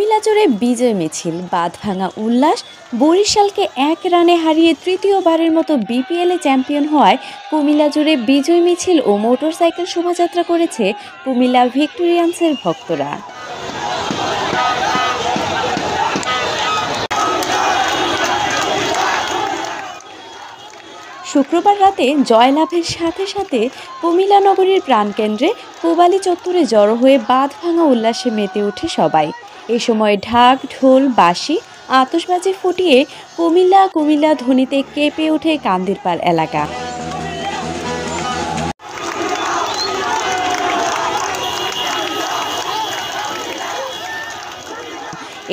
কুমিল্লা জুড়ে বিজয় মিছিল বাঁধ ভাঙা উল্লাস, বরিশালকে এক রানে হারিয়ে তৃতীয়বারের মতো বিপিএলে চ্যাম্পিয়ন হওয়ায় কুমিল্লা জুড়ে বিজয় মিছিল ও মোটরসাইকেল শোভাযাত্রা করেছে কুমিল্লা ভিক্টোরিয়ান্সের ভক্তরা। শুক্রবার রাতে জয়লাভের সাথে সাথে কুমিল্লা নগরীর প্রাণকেন্দ্রে পুবালি চত্বরে জড়ো হয়ে বাঁধ ভাঙা উল্লাসে মেতে ওঠে সবাই। এ সময় ঢাক, ঢোল, বাঁশি, আতশবাজি ফুটিয়ে কুমিল্লা কুমিল্লা ধ্বনিতে কেঁপে ওঠে কান্দিরপাড় এলাকা।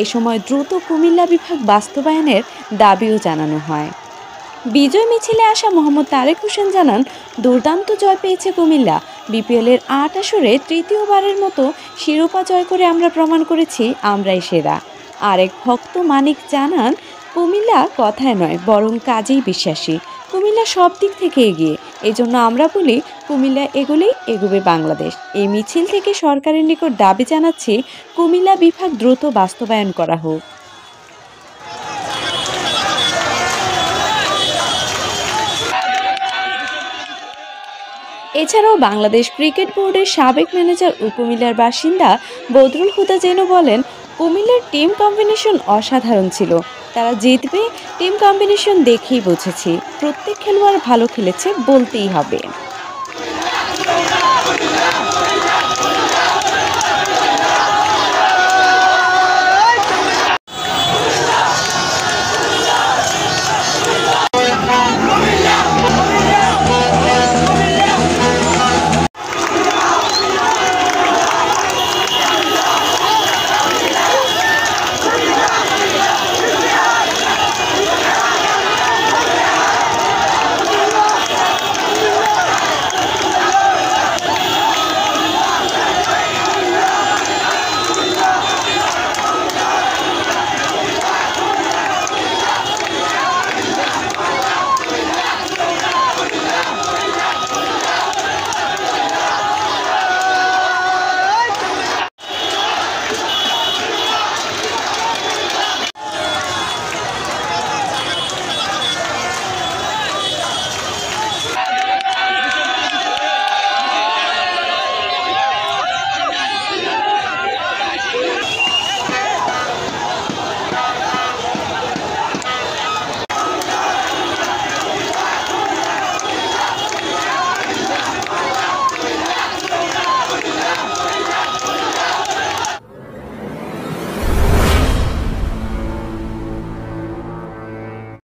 এ সময় দ্রুত কুমিল্লা বিভাগ বাস্তবায়নের দাবিও জানানো হয়। বিজয় মিছিলে আসা মোহাম্মদ তারেক হোসেন জানান, দুর্দান্ত জয় পেয়েছে কুমিল্লা। বিপিএলের আট আসরে তৃতীয়বারের মতো শিরোপা জয় করে আমরা প্রমাণ করেছি, আমরাই সেরা। আরেক ভক্ত মানিক জানান, কুমিল্লা কথায় নয়, বরং কাজেই বিশ্বাসী। কুমিল্লা সব দিক থেকে এগিয়ে। এজন্য আমরা বলি, কুমিল্লা এগোলেই এগোবে বাংলাদেশ। এই মিছিল থেকে সরকারের নিকট দাবি জানাচ্ছি, কুমিল্লা বিভাগ দ্রুত বাস্তবায়ন করা হোক। এছাড়াও বাংলাদেশ ক্রিকেট বোর্ডের সাবেক ম্যানেজার উপমিলার বাসিন্দা বদরুল হুদা জেনু বলেন, কুমিল্লার টিম কম্বিনেশন অসাধারণ ছিল। তারা জিতবে, টিম কম্বিনেশন দেখেই বুঝেছি। প্রত্যেক খেলোয়াড় ভালো খেলেছে বলতেই হবে।